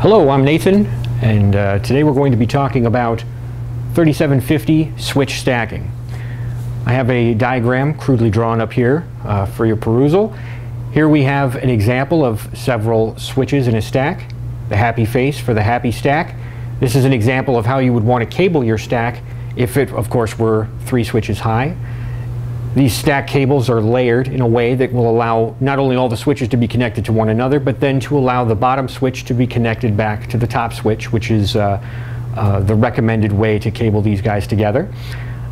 Hello, I'm Nathan, and uh, today we're going to be talking about 3750 switch stacking. I have a diagram crudely drawn up here uh, for your perusal. Here we have an example of several switches in a stack, the happy face for the happy stack. This is an example of how you would want to cable your stack if it, of course, were three switches high. These stack cables are layered in a way that will allow not only all the switches to be connected to one another, but then to allow the bottom switch to be connected back to the top switch, which is uh, uh, the recommended way to cable these guys together.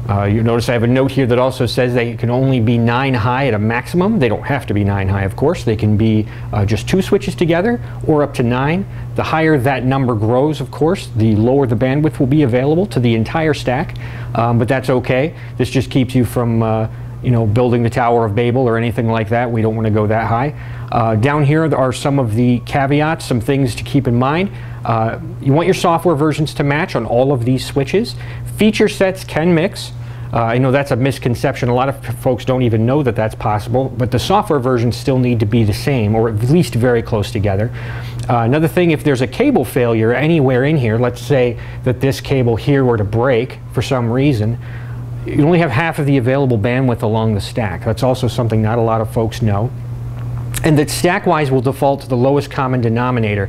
Uh, you notice I have a note here that also says they can only be 9 high at a maximum. They don't have to be 9 high, of course. They can be uh, just two switches together or up to 9. The higher that number grows, of course, the lower the bandwidth will be available to the entire stack. Um, but that's okay. This just keeps you from uh, you know, building the Tower of Babel or anything like that. We don't want to go that high. Uh, down here are some of the caveats, some things to keep in mind. Uh, you want your software versions to match on all of these switches. Feature sets can mix. Uh, I know that's a misconception. A lot of folks don't even know that that's possible, but the software versions still need to be the same, or at least very close together. Uh, another thing, if there's a cable failure anywhere in here, let's say that this cable here were to break for some reason, you only have half of the available bandwidth along the stack. That's also something not a lot of folks know. And that StackWise will default to the lowest common denominator.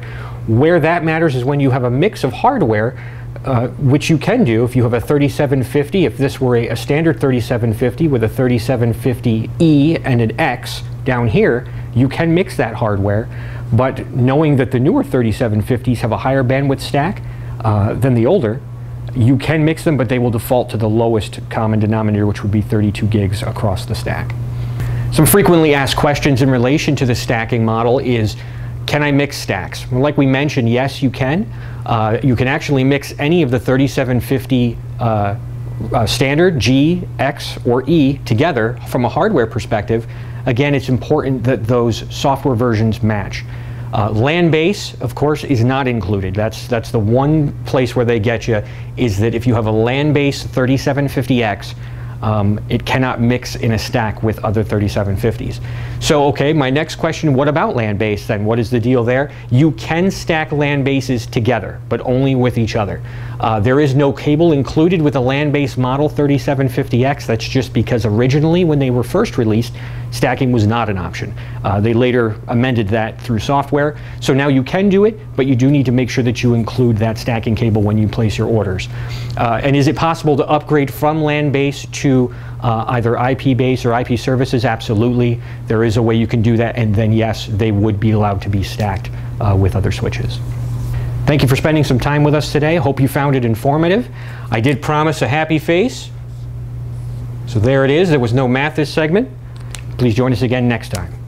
Where that matters is when you have a mix of hardware, uh, which you can do if you have a 3750. If this were a, a standard 3750 with a 3750E and an X down here, you can mix that hardware. But knowing that the newer 3750s have a higher bandwidth stack uh, than the older, you can mix them, but they will default to the lowest common denominator, which would be 32 gigs across the stack. Some frequently asked questions in relation to the stacking model is, can I mix stacks? Well, like we mentioned, yes, you can. Uh, you can actually mix any of the 3750 uh, uh, standard, G, X, or E together from a hardware perspective. Again, it's important that those software versions match. Uh, LAN base, of course, is not included. That's, that's the one place where they get you, is that if you have a LAN base 3750X, um, it cannot mix in a stack with other 3750s. So, okay, my next question, what about LAN base then? What is the deal there? You can stack LAN bases together, but only with each other. Uh, there is no cable included with a LAN base model 3750X. That's just because originally, when they were first released, stacking was not an option. Uh, they later amended that through software. So now you can do it, but you do need to make sure that you include that stacking cable when you place your orders. Uh, and is it possible to upgrade from LAN base to uh, either IP base or IP services? Absolutely. There is a way you can do that, and then yes, they would be allowed to be stacked uh, with other switches. Thank you for spending some time with us today. Hope you found it informative. I did promise a happy face. So there it is. There was no math this segment. Please join us again next time.